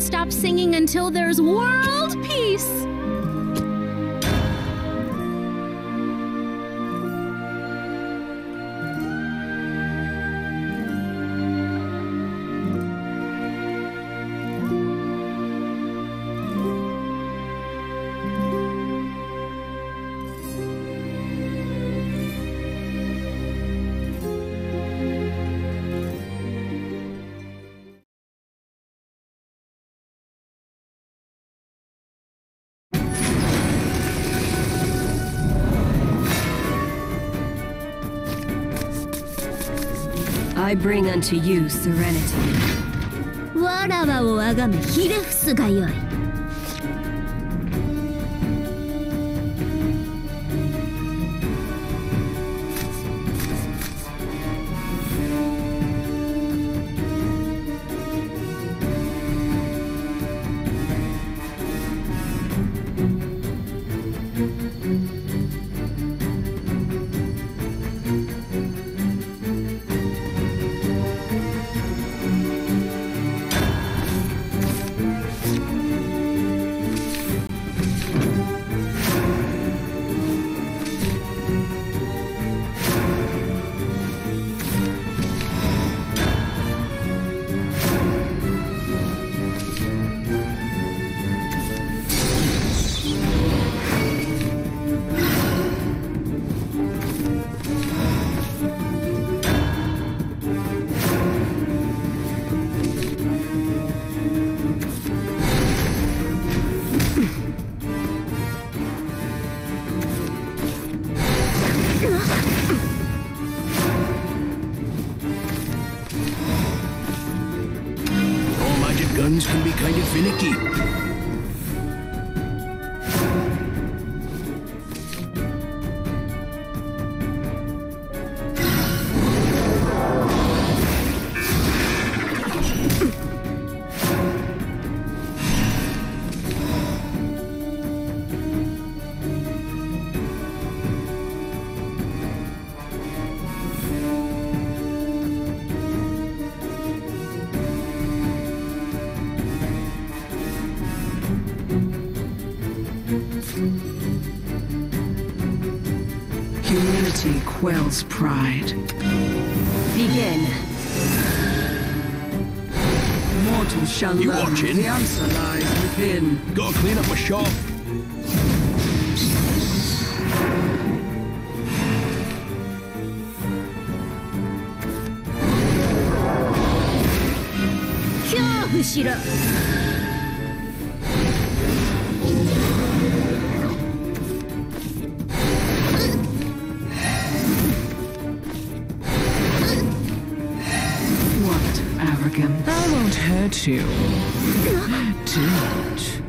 Stop singing until there's world peace. I bring unto you serenity. わらわをあがめひれ伏すがよい Humility pride. Begin. Mortals shall You learn watching? the answer lies within. Gotta clean up my shop. shop.「恐怖しろ」What arrogance. I won't hurt you. Too much.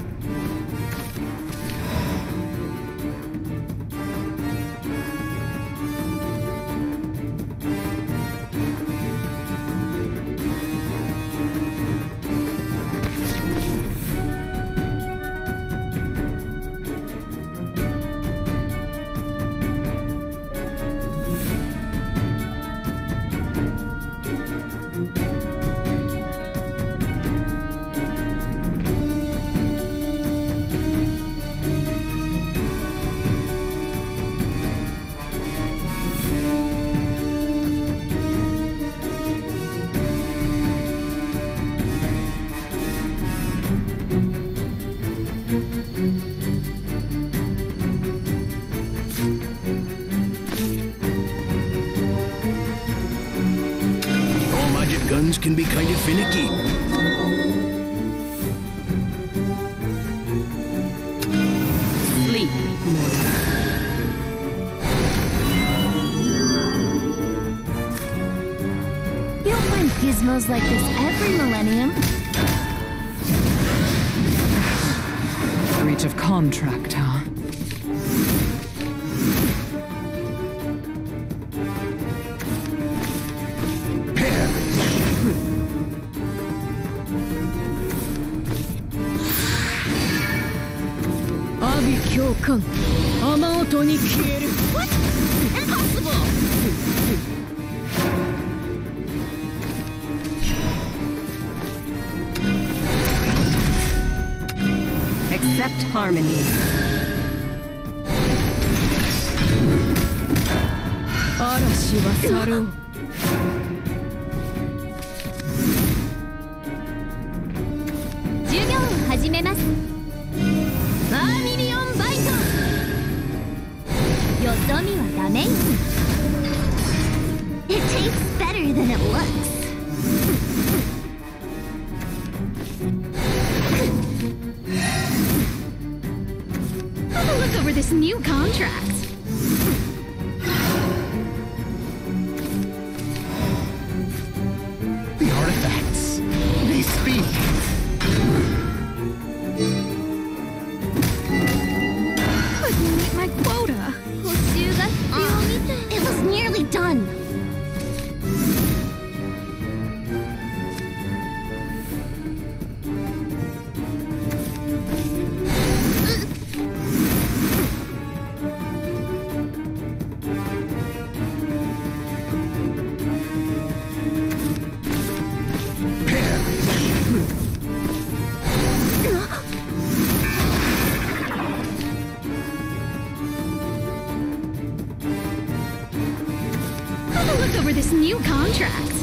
Be kind of finicky. Sleep, mortal. You'll find gizmos like this every millennium. Breach of contract, huh? 召喚雨音に消嵐は去ろ over this new contract new contract.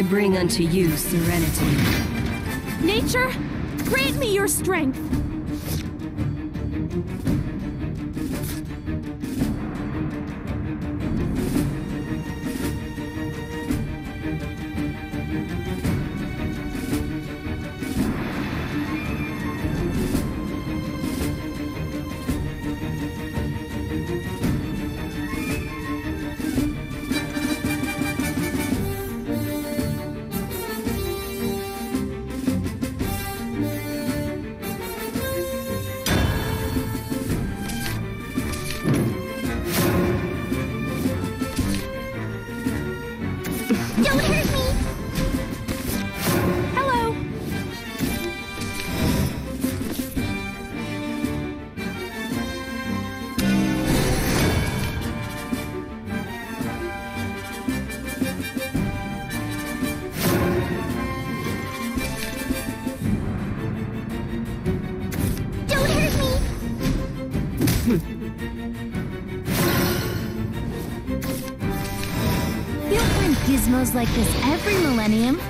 I bring unto you serenity. Nature, grant me your strength. Gizmos like this every millennium.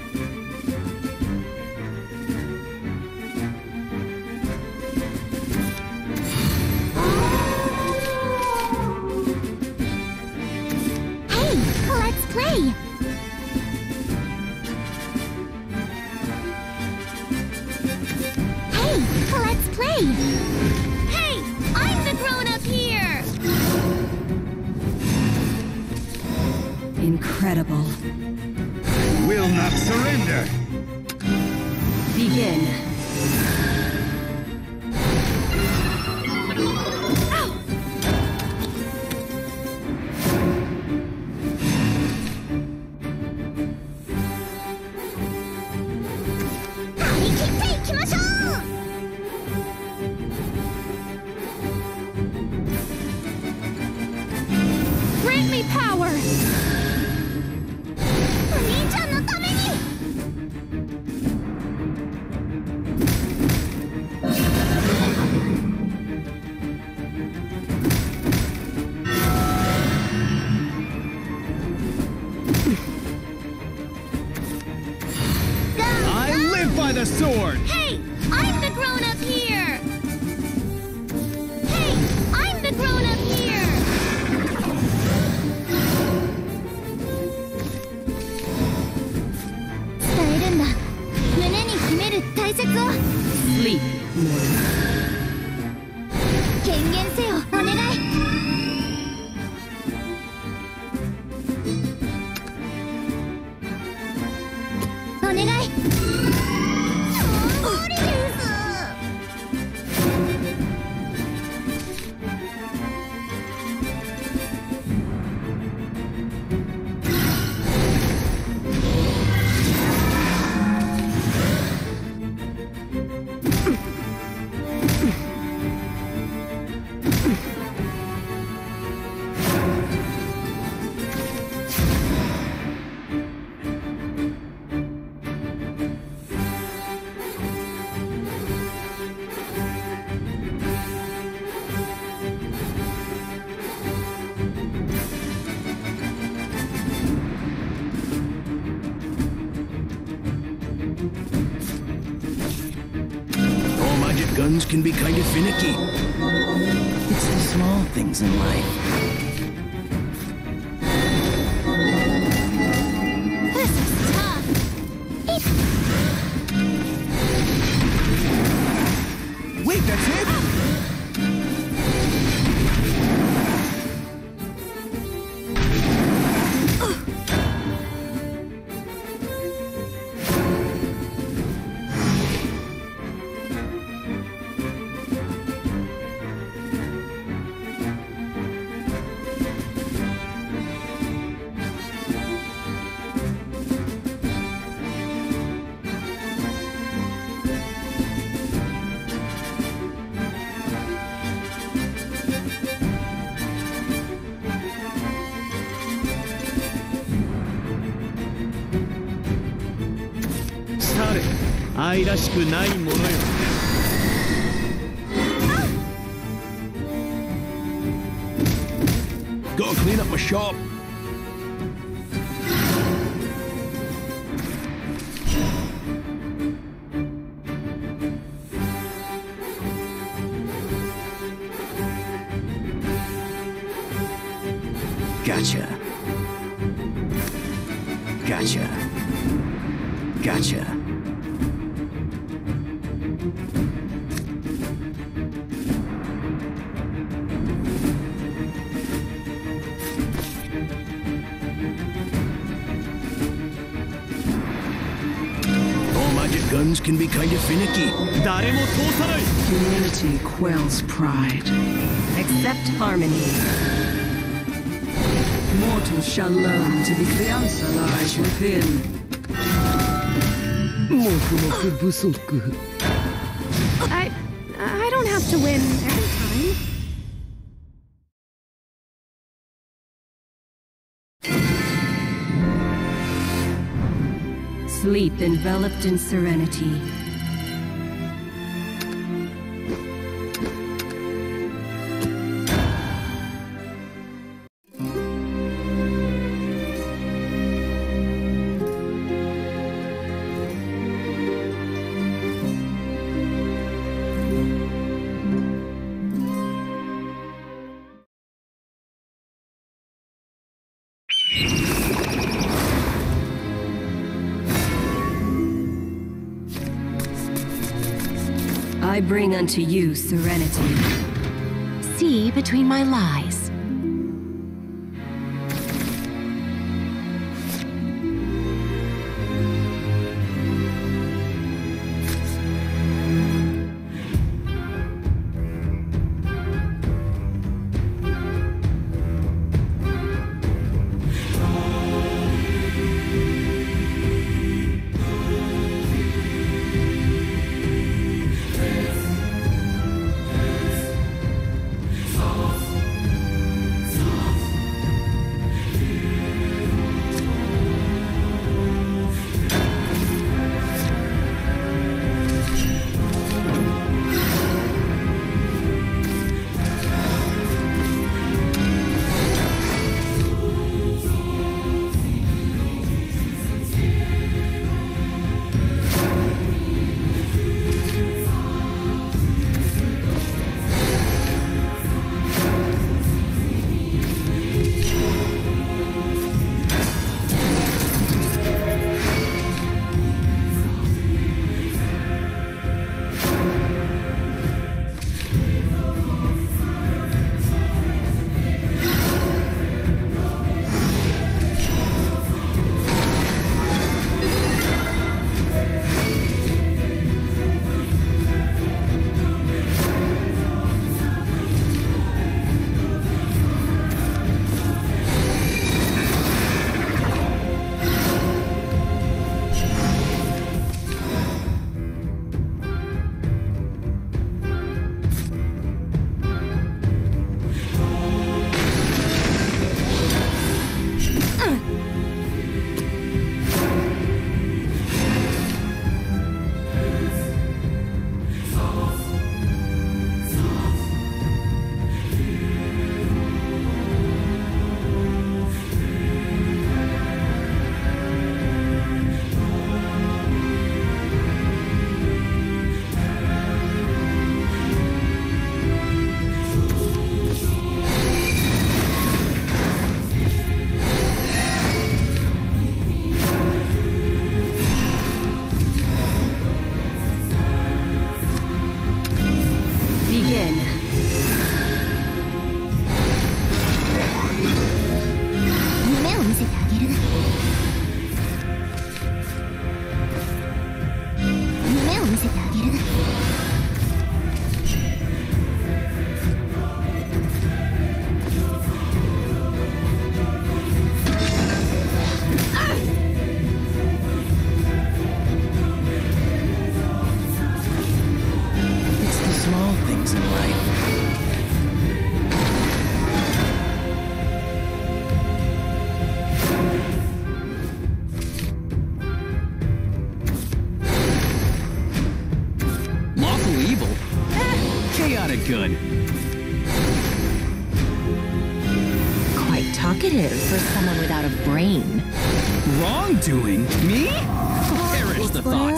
the sword! Hey! I'm the grown-up here! Hey! I'm the grown-up here! Sleep, guns can be kind of finicky. It's the small things in life. 愛らしくないものよ」 Gotta clean up my shop. Gotcha. Gotcha. Gotcha. can be kind of finicky. Humility quells pride. Accept harmony. Mortals shall learn to be the answer lies within. I... I don't have to win every time. Sleep enveloped in serenity. I bring unto you serenity. See between my lies. Wrongdoing? Me? Perish the thought.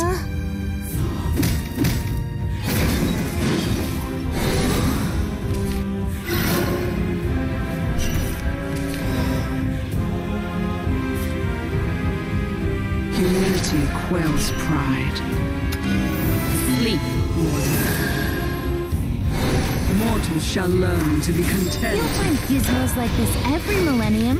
Humility quells pride. Sleep. Mortals shall learn to be content. You'll find gizmos like this every millennium.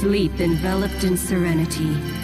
Sleep enveloped in serenity.